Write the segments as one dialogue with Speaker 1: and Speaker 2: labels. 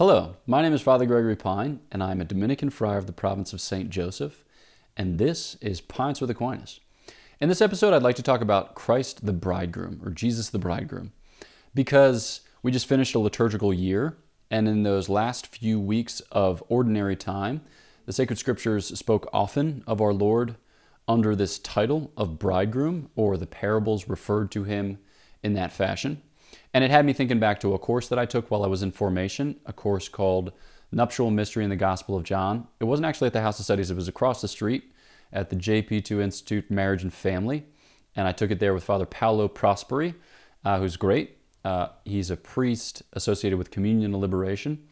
Speaker 1: Hello, my name is Father Gregory Pine, and I'm a Dominican friar of the province of St. Joseph, and this is Pints with Aquinas. In this episode, I'd like to talk about Christ the Bridegroom, or Jesus the Bridegroom, because we just finished a liturgical year, and in those last few weeks of ordinary time, the sacred scriptures spoke often of our Lord under this title of bridegroom, or the parables referred to him in that fashion. And it had me thinking back to a course that I took while I was in formation, a course called Nuptial Mystery in the Gospel of John. It wasn't actually at the House of Studies, it was across the street at the JP2 Institute Marriage and Family. And I took it there with Father Paolo Prosperi, uh, who's great. Uh, he's a priest associated with Communion and Liberation.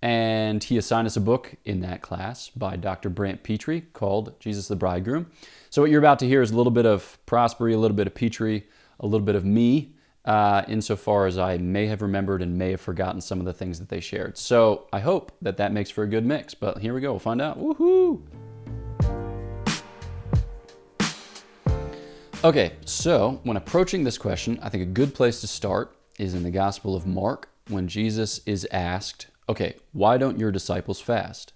Speaker 1: And he assigned us a book in that class by Dr. Brant Pitre called Jesus the Bridegroom. So, what you're about to hear is a little bit of Prosperi, a little bit of Pitre, a little bit of me, uh, insofar as I may have remembered and may have forgotten some of the things that they shared. So I hope that that makes for a good mix. But here we go. We'll find out. Woohoo! Okay, so when approaching this question, I think a good place to start is in the Gospel of Mark when Jesus is asked, Okay, why don't your disciples fast?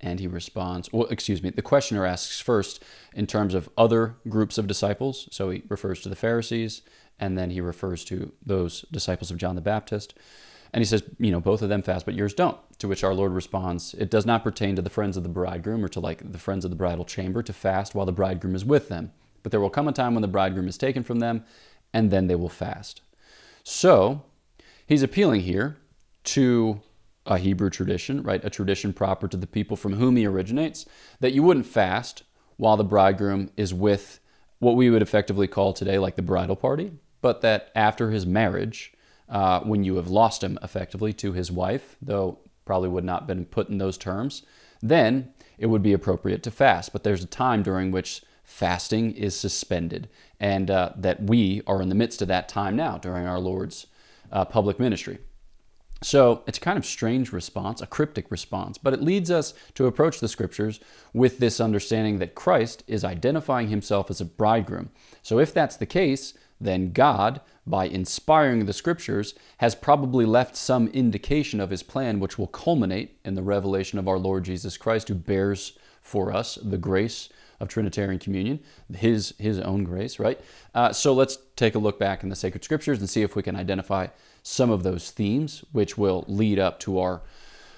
Speaker 1: And he responds, well, excuse me, the questioner asks first in terms of other groups of disciples. So he refers to the Pharisees, and then he refers to those disciples of John the Baptist. And he says, you know, both of them fast, but yours don't. To which our Lord responds, it does not pertain to the friends of the bridegroom or to like the friends of the bridal chamber to fast while the bridegroom is with them. But there will come a time when the bridegroom is taken from them, and then they will fast. So he's appealing here to a Hebrew tradition, right? A tradition proper to the people from whom he originates, that you wouldn't fast while the bridegroom is with what we would effectively call today like the bridal party, but that after his marriage, uh, when you have lost him effectively to his wife, though probably would not have been put in those terms, then it would be appropriate to fast. But there's a time during which fasting is suspended, and uh, that we are in the midst of that time now during our Lord's uh, public ministry. So it's a kind of strange response, a cryptic response, but it leads us to approach the scriptures with this understanding that Christ is identifying himself as a bridegroom. So if that's the case, then God, by inspiring the scriptures, has probably left some indication of his plan, which will culminate in the revelation of our Lord Jesus Christ, who bears for us the grace of Trinitarian communion, his, his own grace, right? Uh, so let's take a look back in the sacred scriptures and see if we can identify some of those themes, which will lead up to our,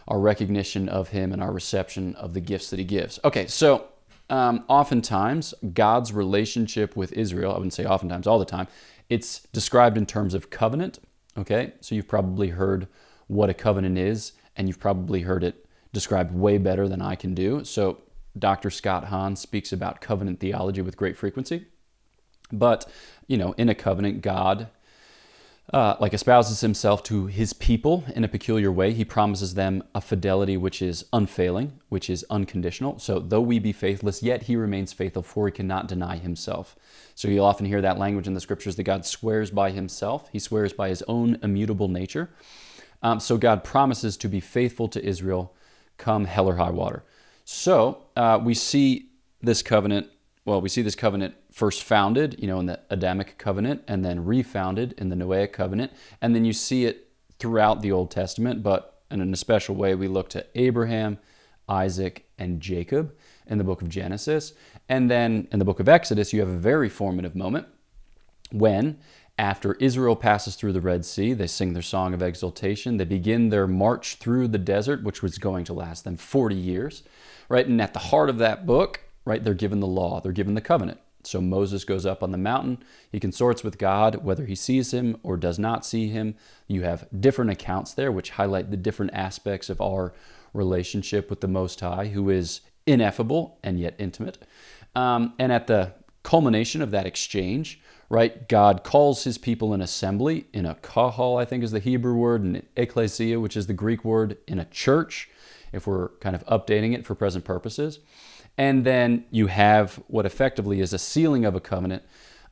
Speaker 1: our recognition of him and our reception of the gifts that he gives. Okay, so um, oftentimes God's relationship with Israel, I wouldn't say oftentimes, all the time, it's described in terms of covenant. Okay, so you've probably heard what a covenant is, and you've probably heard it described way better than I can do. So Dr. Scott Hahn speaks about covenant theology with great frequency. But, you know, in a covenant, God uh, like espouses himself to his people in a peculiar way. He promises them a fidelity which is unfailing, which is unconditional. So, though we be faithless, yet he remains faithful, for he cannot deny himself. So, you'll often hear that language in the scriptures that God swears by himself, he swears by his own immutable nature. Um, so, God promises to be faithful to Israel come hell or high water. So uh, we see this covenant, well, we see this covenant first founded, you know, in the Adamic covenant and then refounded in the Noahic covenant. And then you see it throughout the Old Testament, but in a special way, we look to Abraham, Isaac, and Jacob in the book of Genesis. And then in the book of Exodus, you have a very formative moment when after Israel passes through the Red Sea, they sing their song of exultation. They begin their march through the desert, which was going to last them 40 years, right? And at the heart of that book, right, they're given the law, they're given the covenant. So Moses goes up on the mountain. He consorts with God, whether he sees him or does not see him. You have different accounts there, which highlight the different aspects of our relationship with the Most High, who is ineffable and yet intimate. Um, and at the culmination of that exchange, right? God calls his people in assembly, in a kahal, I think is the Hebrew word, and ecclesia, which is the Greek word, in a church, if we're kind of updating it for present purposes. And then you have what effectively is a sealing of a covenant,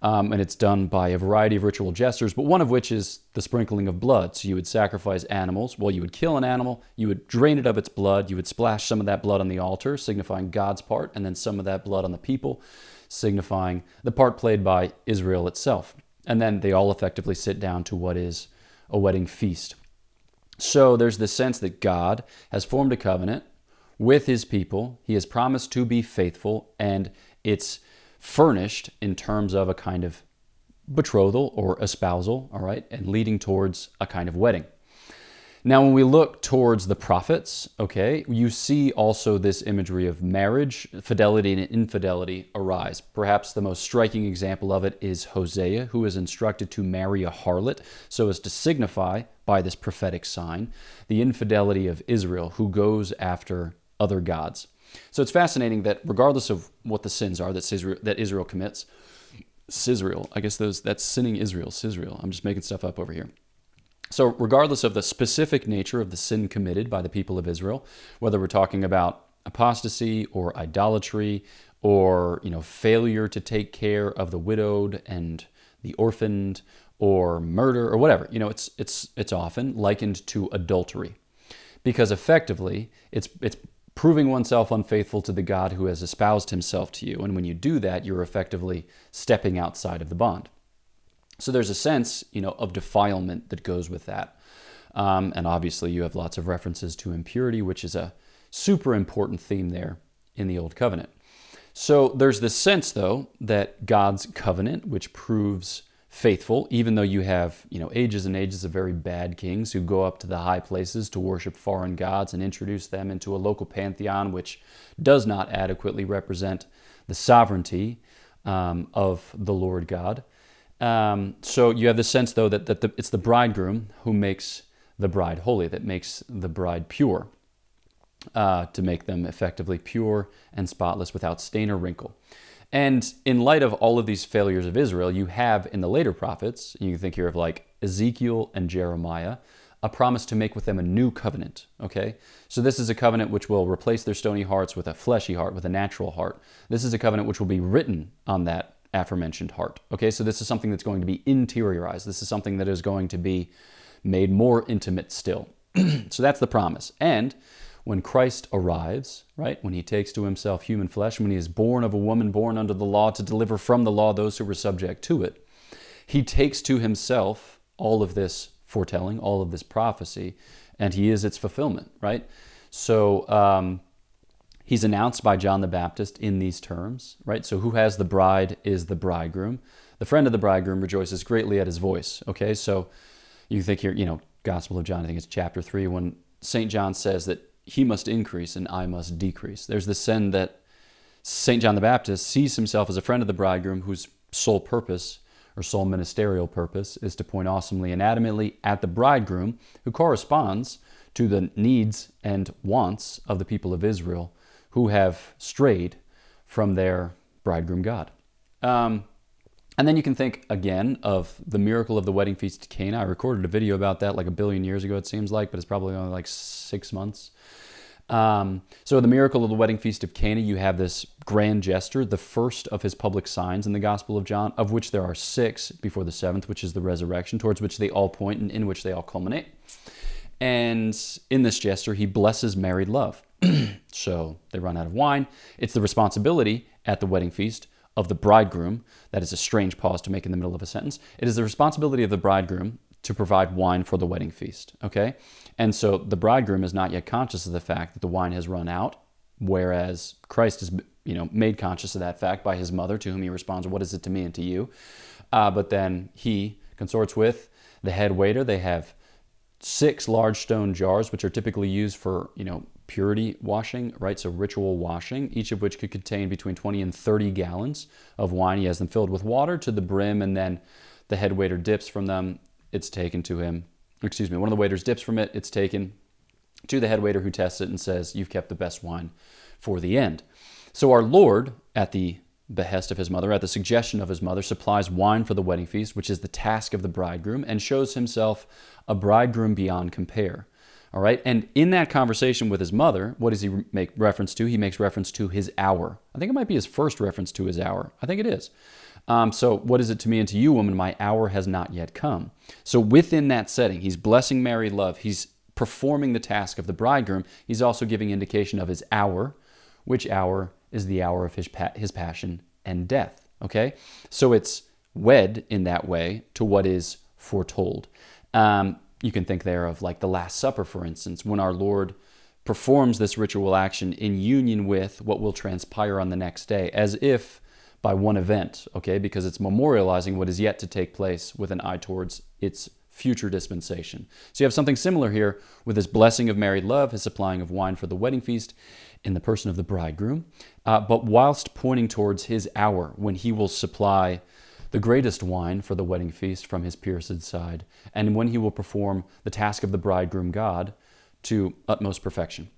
Speaker 1: um, and it's done by a variety of ritual gestures, but one of which is the sprinkling of blood. So you would sacrifice animals. Well, you would kill an animal, you would drain it of its blood, you would splash some of that blood on the altar, signifying God's part, and then some of that blood on the people signifying the part played by Israel itself. And then they all effectively sit down to what is a wedding feast. So there's this sense that God has formed a covenant with his people. He has promised to be faithful, and it's furnished in terms of a kind of betrothal or espousal, all right, and leading towards a kind of wedding. Now, when we look towards the prophets, okay, you see also this imagery of marriage, fidelity, and infidelity arise. Perhaps the most striking example of it is Hosea, who is instructed to marry a harlot so as to signify, by this prophetic sign, the infidelity of Israel, who goes after other gods. So it's fascinating that regardless of what the sins are that Israel, that Israel commits, Sisrael, I guess those that's sinning Israel, Sisrael. I'm just making stuff up over here. So, regardless of the specific nature of the sin committed by the people of Israel, whether we're talking about apostasy or idolatry or you know failure to take care of the widowed and the orphaned or murder or whatever, you know, it's it's it's often likened to adultery. Because effectively, it's it's proving oneself unfaithful to the God who has espoused himself to you. And when you do that, you're effectively stepping outside of the bond. So there's a sense, you know, of defilement that goes with that. Um, and obviously, you have lots of references to impurity, which is a super important theme there in the Old Covenant. So there's this sense, though, that God's covenant, which proves faithful, even though you have, you know, ages and ages of very bad kings who go up to the high places to worship foreign gods and introduce them into a local pantheon, which does not adequately represent the sovereignty um, of the Lord God. Um, so you have the sense, though, that, that the, it's the bridegroom who makes the bride holy, that makes the bride pure, uh, to make them effectively pure and spotless without stain or wrinkle. And in light of all of these failures of Israel, you have in the later prophets, you can think here of like Ezekiel and Jeremiah, a promise to make with them a new covenant. Okay? So this is a covenant which will replace their stony hearts with a fleshy heart, with a natural heart. This is a covenant which will be written on that aforementioned heart. Okay, so this is something that's going to be interiorized. This is something that is going to be made more intimate still. so that's the promise. And when Christ arrives, right, when he takes to himself human flesh, when he is born of a woman born under the law to deliver from the law those who were subject to it, he takes to himself all of this foretelling, all of this prophecy, and he is its fulfillment, right? So, um, He's announced by John the Baptist in these terms, right? So, who has the bride is the bridegroom. The friend of the bridegroom rejoices greatly at his voice, okay? So, you think here, you know, Gospel of John, I think it's chapter 3, when St. John says that he must increase and I must decrease. There's this sin that St. John the Baptist sees himself as a friend of the bridegroom whose sole purpose or sole ministerial purpose is to point awesomely and adamantly at the bridegroom who corresponds to the needs and wants of the people of Israel who have strayed from their bridegroom God. Um, and then you can think again of the miracle of the wedding feast at Cana. I recorded a video about that like a billion years ago, it seems like, but it's probably only like six months. Um, so, the miracle of the wedding feast of Cana, you have this grand gesture, the first of his public signs in the Gospel of John, of which there are six before the seventh, which is the resurrection, towards which they all point and in which they all culminate. And in this gesture, he blesses married love. so they run out of wine. It's the responsibility at the wedding feast of the bridegroom. That is a strange pause to make in the middle of a sentence. It is the responsibility of the bridegroom to provide wine for the wedding feast. Okay? And so the bridegroom is not yet conscious of the fact that the wine has run out, whereas Christ is you know made conscious of that fact by his mother, to whom he responds, "What is it to me and to you?" Uh, but then he consorts with the head waiter. They have six large stone jars, which are typically used for you know purity washing, right? So ritual washing, each of which could contain between 20 and 30 gallons of wine. He has them filled with water to the brim, and then the head waiter dips from them. It's taken to him. Excuse me, one of the waiters dips from it. It's taken to the head waiter who tests it and says, You've kept the best wine for the end. So our Lord, at the behest of his mother, at the suggestion of his mother, supplies wine for the wedding feast, which is the task of the bridegroom, and shows himself a bridegroom beyond compare. All right. And in that conversation with his mother, what does he make reference to? He makes reference to his hour. I think it might be his first reference to his hour. I think it is. Um, so, what is it to me and to you, woman? My hour has not yet come. So, within that setting, he's blessing Mary love. He's performing the task of the bridegroom. He's also giving indication of his hour, which hour is the hour of his, pa- his passion and death. Okay? So, it's wed in that way to what is foretold. Um, you can think there of like the Last Supper, for instance, when our Lord performs this ritual action in union with what will transpire on the next day, as if by one event, okay, because it's memorializing what is yet to take place with an eye towards its future dispensation. So you have something similar here with his blessing of married love, his supplying of wine for the wedding feast in the person of the bridegroom, uh, but whilst pointing towards his hour when he will supply the greatest wine for the wedding feast from his pierced side, and when he will perform the task of the bridegroom God to utmost perfection.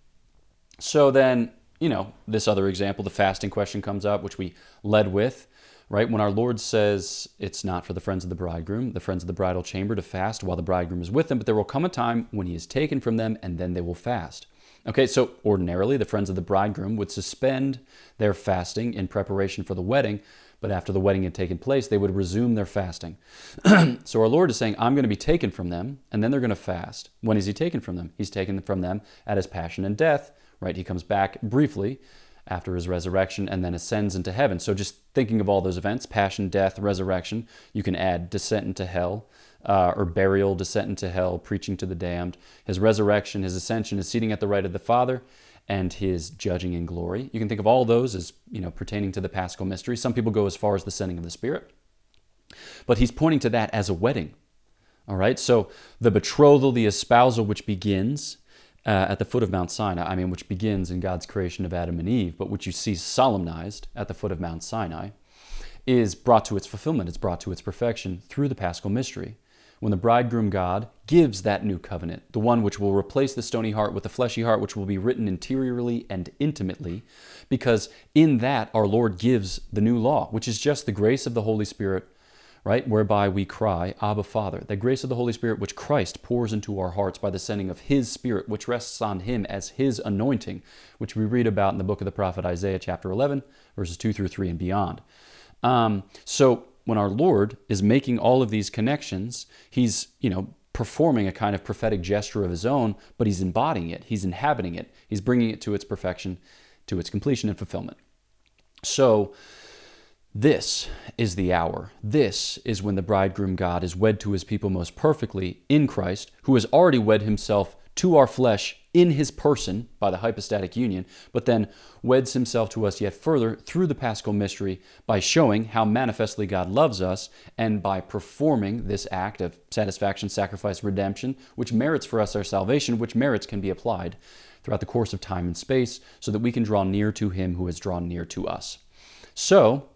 Speaker 1: So then, you know, this other example, the fasting question comes up, which we led with right? When our Lord says it's not for the friends of the bridegroom, the friends of the bridal chamber to fast while the bridegroom is with them, but there will come a time when he is taken from them and then they will fast. Okay, so ordinarily the friends of the bridegroom would suspend their fasting in preparation for the wedding, but after the wedding had taken place, they would resume their fasting. so our Lord is saying, I'm going to be taken from them, and then they're going to fast. When is he taken from them? He's taken from them at his passion and death, right? He comes back briefly after his resurrection and then ascends into heaven. So just thinking of all those events passion, death, resurrection you can add descent into hell. Uh, or burial, descent into hell, preaching to the damned. His resurrection, his ascension, his seating at the right of the Father, and his judging in glory. You can think of all those as you know pertaining to the Paschal mystery. Some people go as far as the sending of the Spirit, but he's pointing to that as a wedding. All right, so the betrothal, the espousal, which begins uh, at the foot of Mount Sinai, I mean, which begins in God's creation of Adam and Eve, but which you see solemnized at the foot of Mount Sinai, is brought to its fulfillment. It's brought to its perfection through the paschal mystery. When the bridegroom God gives that new covenant, the one which will replace the stony heart with the fleshy heart, which will be written interiorly and intimately, because in that our Lord gives the new law, which is just the grace of the Holy Spirit right? Whereby we cry, Abba, Father. The grace of the Holy Spirit, which Christ pours into our hearts by the sending of His Spirit, which rests on Him as His anointing, which we read about in the book of the prophet Isaiah, chapter 11, verses 2 through 3 and beyond. Um, so when our Lord is making all of these connections, He's, you know, performing a kind of prophetic gesture of His own, but He's embodying it, He's inhabiting it, He's bringing it to its perfection, to its completion and fulfillment. So, this is the hour. This is when the bridegroom God is wed to his people most perfectly in Christ, who has already wed himself to our flesh in his person by the hypostatic union, but then weds himself to us yet further through the paschal mystery by showing how manifestly God loves us and by performing this act of satisfaction, sacrifice, redemption, which merits for us our salvation, which merits can be applied throughout the course of time and space so that we can draw near to him who has drawn near to us. So,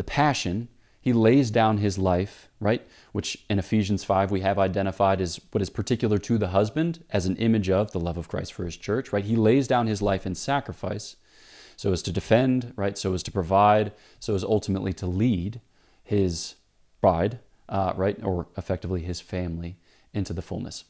Speaker 1: the passion, he lays down his life, right? Which in Ephesians 5 we have identified as what is particular to the husband as an image of the love of Christ for his church, right? He lays down his life in sacrifice so as to defend, right? So as to provide, so as ultimately to lead his bride, uh, right? Or effectively his family into the fullness.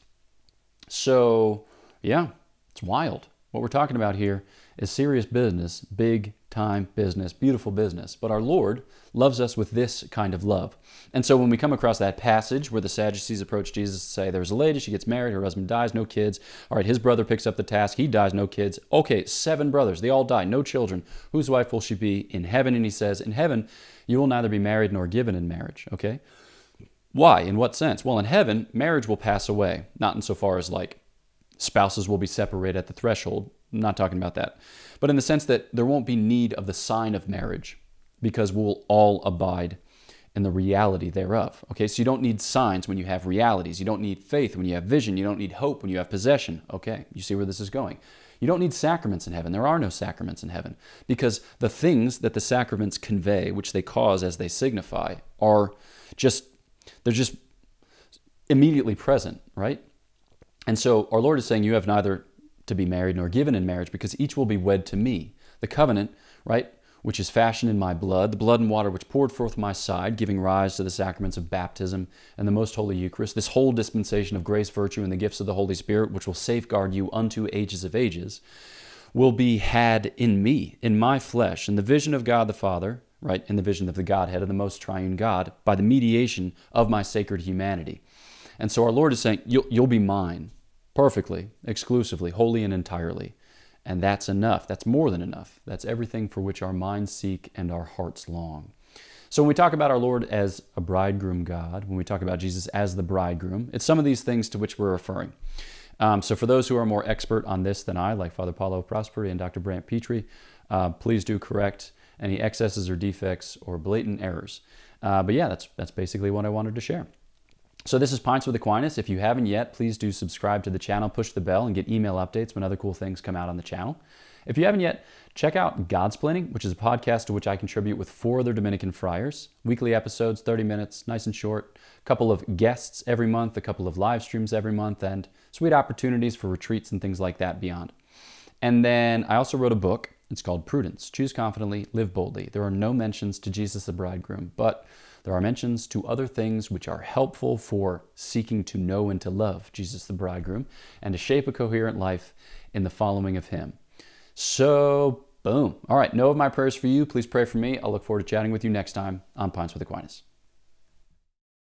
Speaker 1: So, yeah, it's wild. What we're talking about here is serious business, big time business, beautiful business. But our Lord loves us with this kind of love. And so when we come across that passage where the Sadducees approach Jesus and say, There's a lady, she gets married, her husband dies, no kids. All right, his brother picks up the task, he dies, no kids. Okay, seven brothers, they all die, no children. Whose wife will she be in heaven? And he says, In heaven, you will neither be married nor given in marriage. Okay? Why? In what sense? Well, in heaven, marriage will pass away, not insofar as like spouses will be separated at the threshold. Not talking about that. But in the sense that there won't be need of the sign of marriage because we'll all abide in the reality thereof. Okay, so you don't need signs when you have realities. You don't need faith when you have vision. You don't need hope when you have possession. Okay, you see where this is going. You don't need sacraments in heaven. There are no sacraments in heaven because the things that the sacraments convey, which they cause as they signify, are just, they're just immediately present, right? And so our Lord is saying, You have neither to be married nor given in marriage, because each will be wed to me. The covenant, right, which is fashioned in my blood, the blood and water which poured forth my side, giving rise to the sacraments of baptism and the most holy Eucharist, this whole dispensation of grace, virtue, and the gifts of the Holy Spirit, which will safeguard you unto ages of ages, will be had in me, in my flesh, in the vision of God the Father, right, in the vision of the Godhead of the most triune God, by the mediation of my sacred humanity. And so our Lord is saying, You'll, you'll be mine perfectly, exclusively, wholly, and entirely. And that's enough. That's more than enough. That's everything for which our minds seek and our hearts long. So when we talk about our Lord as a bridegroom God, when we talk about Jesus as the bridegroom, it's some of these things to which we're referring. Um, so for those who are more expert on this than I, like Father Paolo Prosperi and Dr. Brant Pitre, uh, please do correct any excesses or defects or blatant errors. Uh, but yeah, that's that's basically what I wanted to share. So this is Pints with Aquinas. If you haven't yet, please do subscribe to the channel, push the bell, and get email updates when other cool things come out on the channel. If you haven't yet, check out Godsplaining, which is a podcast to which I contribute with four other Dominican friars. Weekly episodes, 30 minutes, nice and short. A couple of guests every month, a couple of live streams every month, and sweet opportunities for retreats and things like that beyond. And then I also wrote a book. It's called Prudence Choose Confidently, Live Boldly. There are no mentions to Jesus the Bridegroom, but there are mentions to other things which are helpful for seeking to know and to love Jesus the Bridegroom and to shape a coherent life in the following of Him. So, boom. All right, know of my prayers for you. Please pray for me. I'll look forward to chatting with you next time on Pints with Aquinas.